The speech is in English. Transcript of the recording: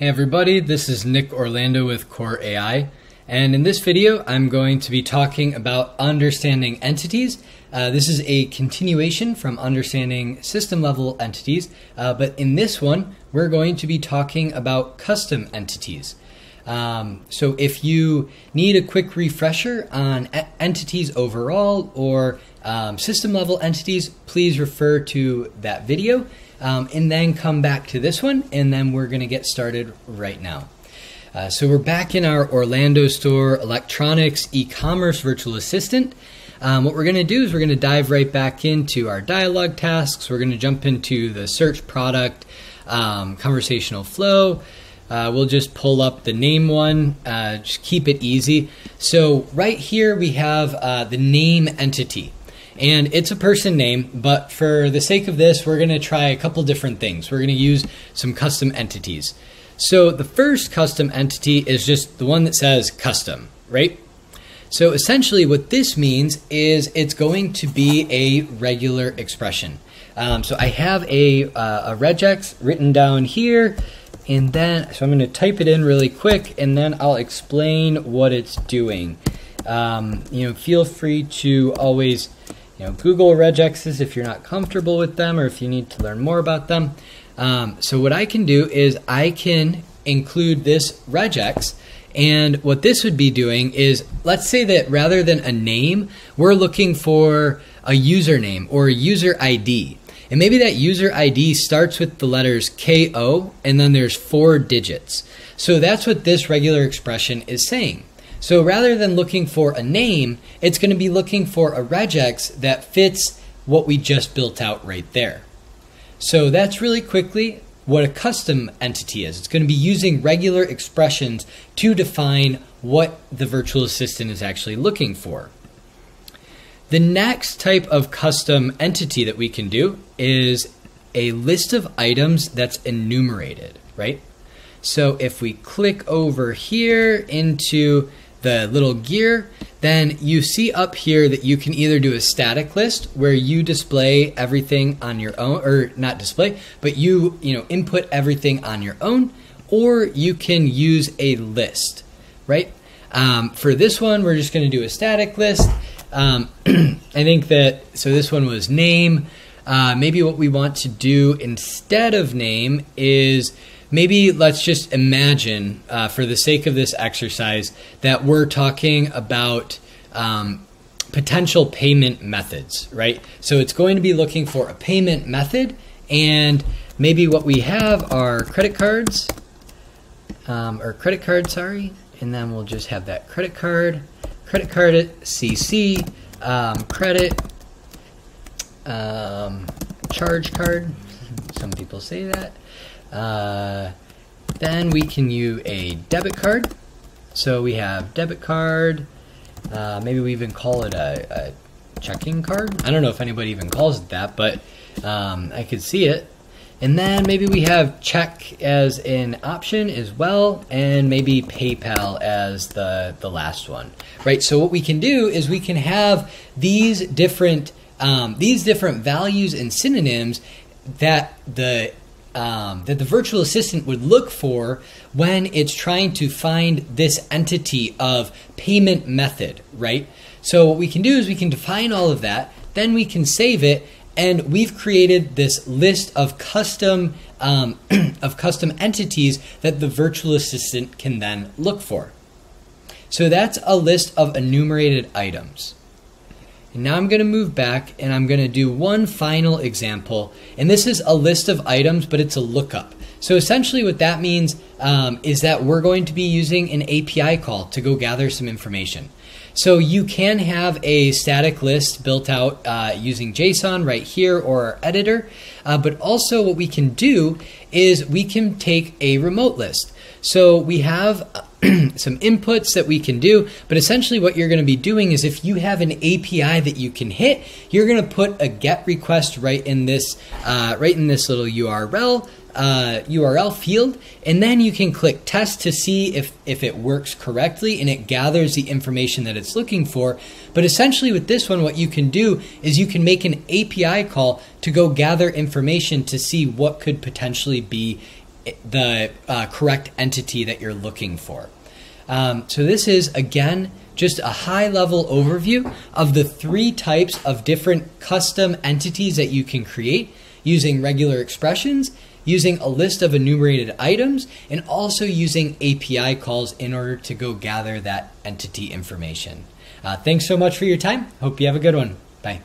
Hey everybody, this is Nick Orlando with Kore.ai, and in this video I'm going to be talking about understanding entities. Uh, this is a continuation from understanding system level entities, uh, but in this one we're going to be talking about custom entities. Um, so if you need a quick refresher on entities overall or um, system level entities, please refer to that video um, and then come back to this one, and then we're going to get started right now. Uh, so we're back in our Orlando store electronics e-commerce virtual assistant. Um, what we're going to do is we're going to dive right back into our dialogue tasks. We're going to jump into the search product, um, conversational flow. Uh, we'll just pull up the name one, uh, just keep it easy. So right here we have uh, the name entity and it's a person name, but for the sake of this, we're going to try a couple different things. We're going to use some custom entities. So the first custom entity is just the one that says custom, right? So essentially, what this means is it's going to be a regular expression. Um, so I have a, uh, a regex written down here, and then so I'm going to type it in really quick, and then I'll explain what it's doing. Um, you know, feel free to always know, Google regexes if you're not comfortable with them or if you need to learn more about them. Um, so what I can do is I can include this regex and what this would be doing is let's say that rather than a name, we're looking for a username or a user ID. And maybe that user ID starts with the letters KO and then there's four digits. So that's what this regular expression is saying. So rather than looking for a name, it's going to be looking for a regex that fits what we just built out right there. So that's really quickly what a custom entity is. It's going to be using regular expressions to define what the virtual assistant is actually looking for. The next type of custom entity that we can do is a list of items that's enumerated, right? So if we click over here into the little gear, then you see up here that you can either do a static list where you display everything on your own, or not display, but you you know input everything on your own, or you can use a list, right? Um, for this one, we're just going to do a static list. Um, I think that so this one was name. Uh, maybe what we want to do instead of name is maybe let's just imagine, uh, for the sake of this exercise, that we're talking about um, potential payment methods, right? So it's going to be looking for a payment method, and maybe what we have are credit cards, um, or credit card, sorry, and then we'll just have that credit card, credit card CC, um, credit, um, charge card. Some people say that. Uh, then we can use a debit card. So we have debit card. Uh, maybe we even call it a, a, checking card. I don't know if anybody even calls it that, but um, I could see it. And then maybe we have check as an option as well, and maybe PayPal as the, the last one, right? So what we can do is we can have these different um, these different values and synonyms that the um, that the virtual assistant would look for when it's trying to find this entity of payment method, right? So what we can do is we can define all of that, then we can save it, and we've created this list of custom um, of custom entities that the virtual assistant can then look for. So that's a list of enumerated items. And now I'm going to move back and I'm going to do one final example. And this is a list of items, but it's a lookup. So essentially, what that means um, is that we're going to be using an API call to go gather some information. So you can have a static list built out uh, using JSON right here or our editor, uh, but also what we can do is we can take a remote list. So we have some inputs that we can do, but essentially what you're going to be doing is if you have an API that you can hit, you're going to put a GET request right in this uh, right in this little URL uh, URL field, and then you can click test to see if, if it works correctly and it gathers the information that it's looking for. But essentially, with this one, what you can do is you can make an API call to go gather information to see what could potentially be the uh, correct entity that you're looking for. Um, so this is again just a high level overview of the three types of different custom entities that you can create using regular expressions, using a list of enumerated items, and also using API calls in order to go gather that entity information. Uh, thanks so much for your time. Hope you have a good one. Bye.